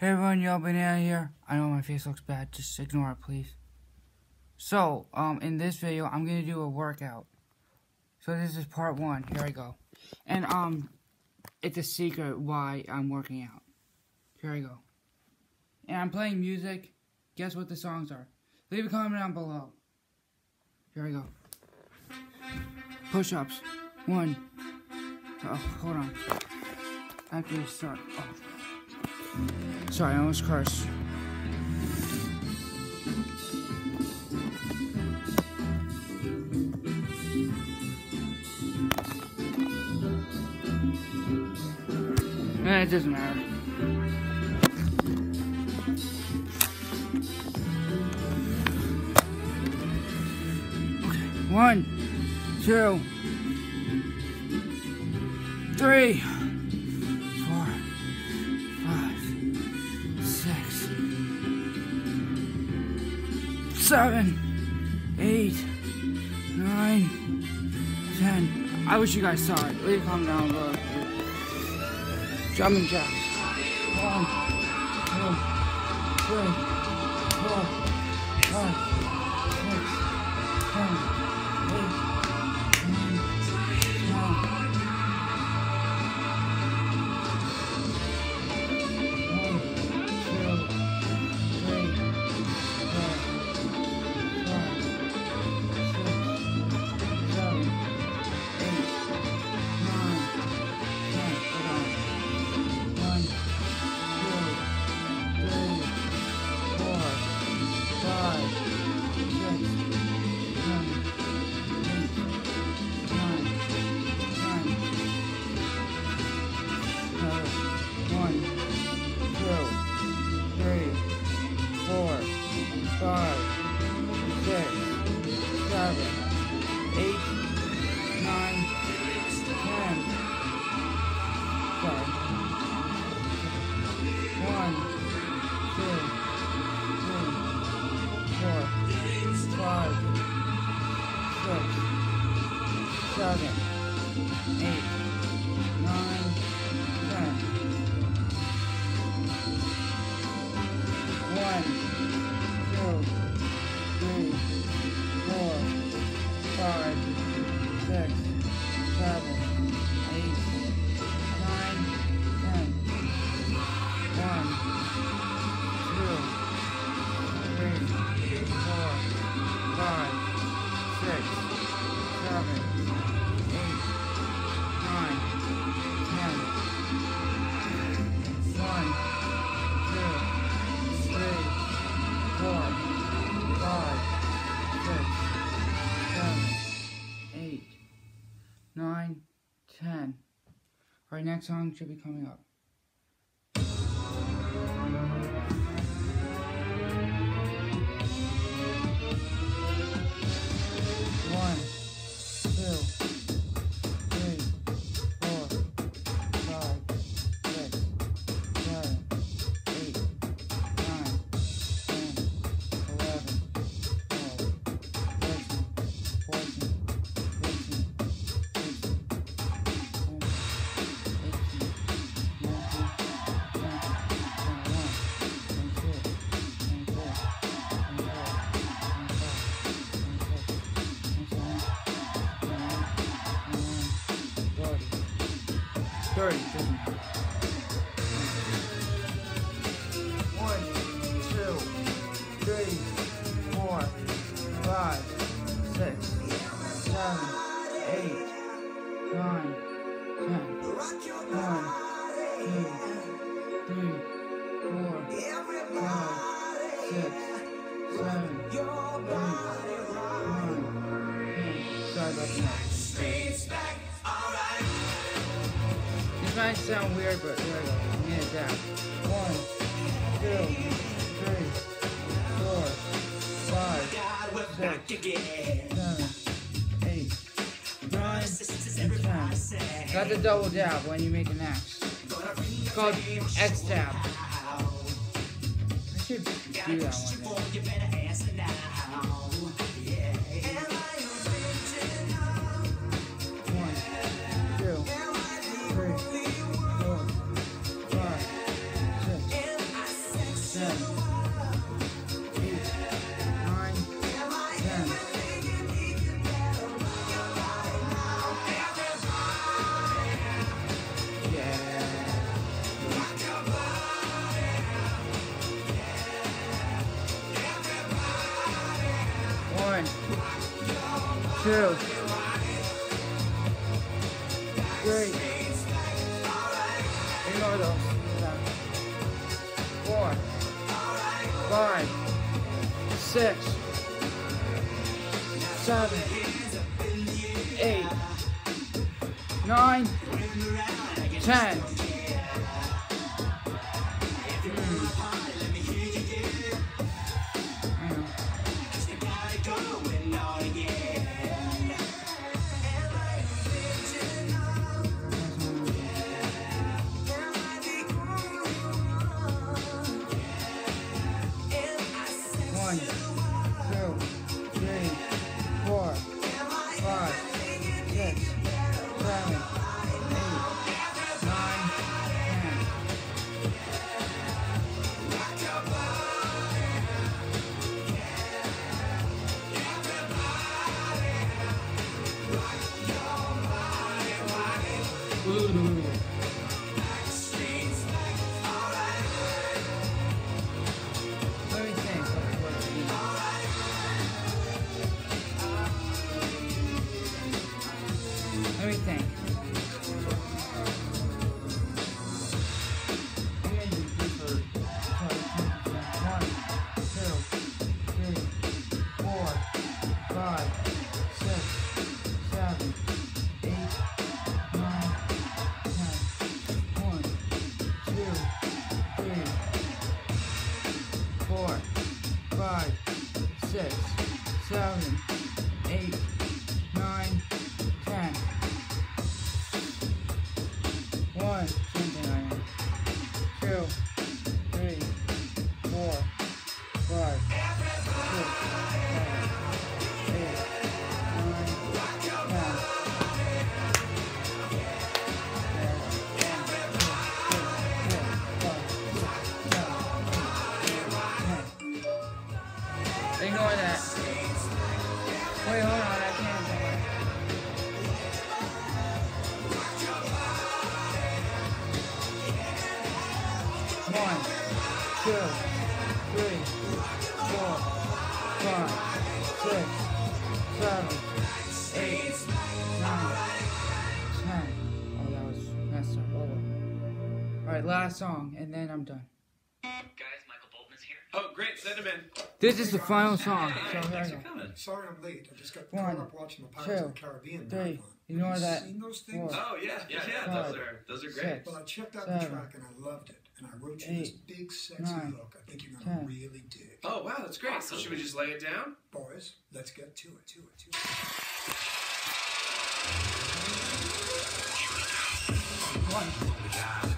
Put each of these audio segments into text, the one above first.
Hey everyone, Yo Banana here. I know my face looks bad, just ignore it please. So, um, in this video, I'm gonna do a workout. So this is part one, here I go. And, um, it's a secret why I'm working out. Here I go. And I'm playing music. Guess what the songs are? Leave a comment down below. Here I go. Push-ups. One. Oh, hold on. I have to start. Oh. Sorry, I almost cursed. Eh, it doesn't matter. Okay, one, two, three, seven, eight, nine, ten. I wish you guys saw it. Leave a comment down below. Jumping jacks. One, two, three, seven, eight, nine, ten. One, two, three, four, five, six, seven, eight, nine, ten. Our next song should be coming up. 30. 30. One, two, three, four, five, six, seven, might sound weird, but here I go. I'm gonna down. One, two, three, four, five, six, seven, eight, nine, and ten. Got the double dab when you make an X. It's called X dab. I should do that one day. Two, three. Ignore those. Four, five, six, seven, eight, nine, ten. Two, three, four, five, six, seven, eight, nine, ten. Ignore that. Wait, hold on, on. Alright, last song, and then I'm done. Guys, Michael Bolton's here. Oh, great. Send him in. This is the final song. So here I Thanks go. for coming. Sorry I'm late. I just got One, caught up watching the Pirates of the Caribbean three. marathon. Ignore Have you that. seen those things? Four. Oh, yeah. Yeah, yeah. Five, Those are, those are great. Six, Well, I checked out seven, the track and I loved it. And I wrote you this big, sexy nine, hook. I think you're going ten. to really dig. Oh, wow. That's great. So should we just lay it down? Boys, let's get to it, to it, to it. One, oh,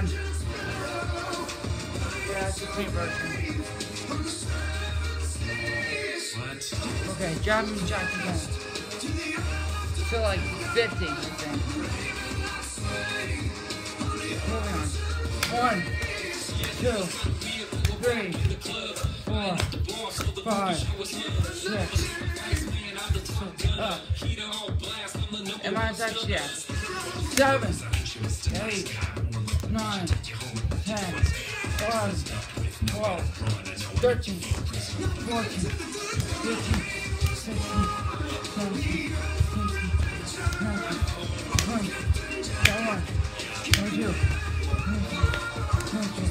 on. Yeah, it's clean version. Okay, drop me jack again. So like 50, I think. Moving on. One, two, three, four, five, six. Up. Am I touched yet? Seven, eight, nine, ten, eleven, twelve, thirteen, fourteen, fifteen, sixteen, seventeen, eighteen, nineteen, twenty, twenty-one, twenty-two, twenty-three, twenty-four,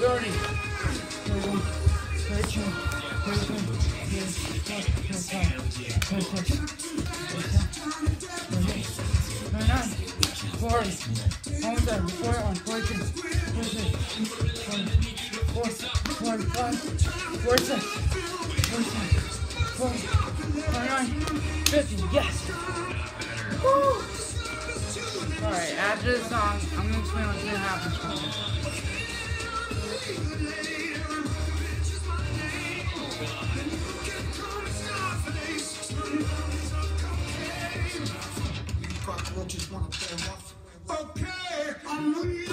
thirty, thirty-one, thirty-two, thirty-three, thirty-four, thirty-five, thirty-six, 40, almost there, 41, 42, 43, 44, 45, 46, 47, 48, 49, 50, yes! Woo! Alright, after the song, I'm gonna explain what's gonna happen. Cockroaches wanna play. Okay, I'm reloading.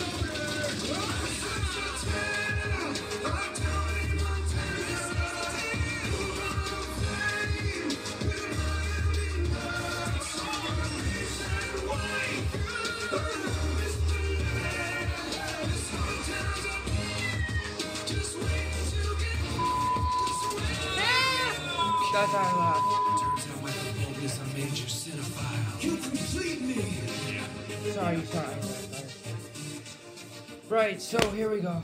That's our last. Turns out Michael Bolton is a major cinephile. You complete me. Right, so here we go.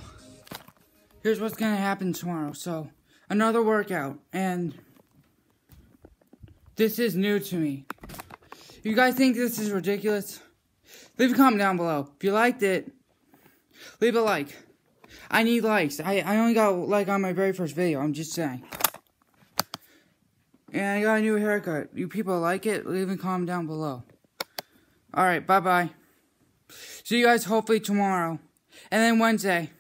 Here's what's gonna happen tomorrow. So, another workout, and this is new to me. You guys think this is ridiculous? Leave a comment down below. If you liked it, leave a like. I need likes. I, I only got like on my very first video, I'm just saying. And I got a new haircut. You people like it? Leave a comment down below. Alright, bye bye. See you guys hopefully tomorrow. And then Wednesday.